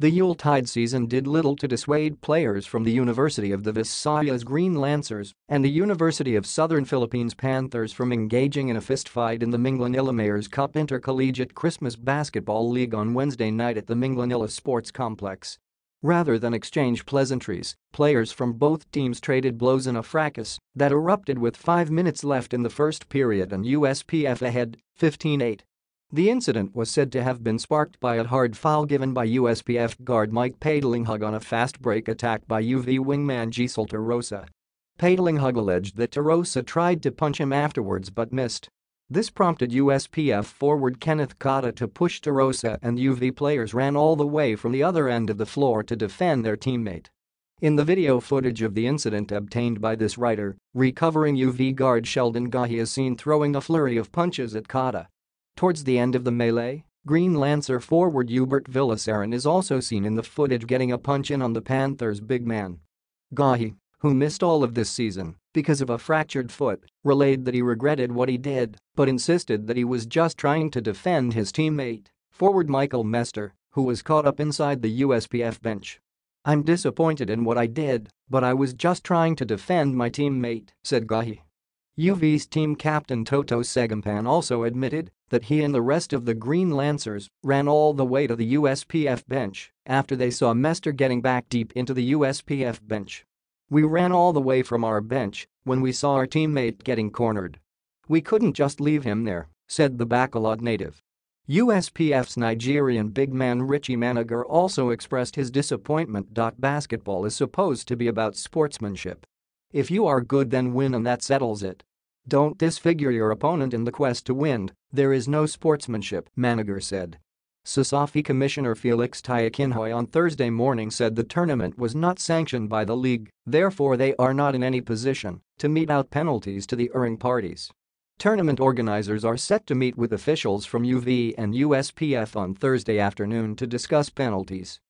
The Yuletide season did little to dissuade players from the University of the Visayas Green Lancers and the University of Southern Philippines Panthers from engaging in a fistfight in the Minglanilla Mayors Cup Intercollegiate Christmas Basketball League on Wednesday night at the Minglanilla Sports Complex. Rather than exchange pleasantries, players from both teams traded blows in a fracas that erupted with five minutes left in the first period and USPF ahead, 15-8. The incident was said to have been sparked by a hard foul given by USPF guard Mhike Patalinghug on a fast break attack by UV wingman Jiesel Tarrosa. Patalinghug alleged that Tarrosa tried to punch him afterwards but missed. This prompted USPF forward Kenneth Cada to push Tarrosa and UV players ran all the way from the other end of the floor to defend their teammate. In the video footage of the incident obtained by this writer, recovering UV guard Sheldon Gahi is seen throwing a flurry of punches at Cada. Towards the end of the melee, Green Lancer forward Ubert Villaceran is also seen in the footage getting a punch in on the Panthers' big man. Gahi, who missed all of this season because of a fractured foot, relayed that he regretted what he did but insisted that he was just trying to defend his teammate, forward Michael Maestre, who was caught up inside the USPF bench. I'm disappointed in what I did, but I was just trying to defend my teammate, said Gahi. UV's team captain Toto Segumpan also admitted that he and the rest of the Green Lancers ran all the way to the USPF bench after they saw Maestre getting back deep into the USPF bench. We ran all the way from our bench when we saw our teammate getting cornered. We couldn't just leave him there, said the Bacolod native. USPF's Nigerian big man Richie Manager also expressed his disappointment. Basketball is supposed to be about sportsmanship if you are good then win and that settles it. Don't disfigure your opponent in the quest to win, there is no sportsmanship, Manager said. CESAFI Commissioner Felix Tiukinhoy on Thursday morning said the tournament was not sanctioned by the league, therefore they are not in any position to mete out penalties to the erring parties. Tournament organizers are set to meet with officials from UV and USPF on Thursday afternoon to discuss penalties.